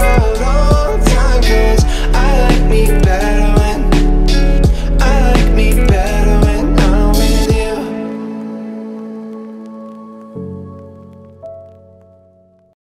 love.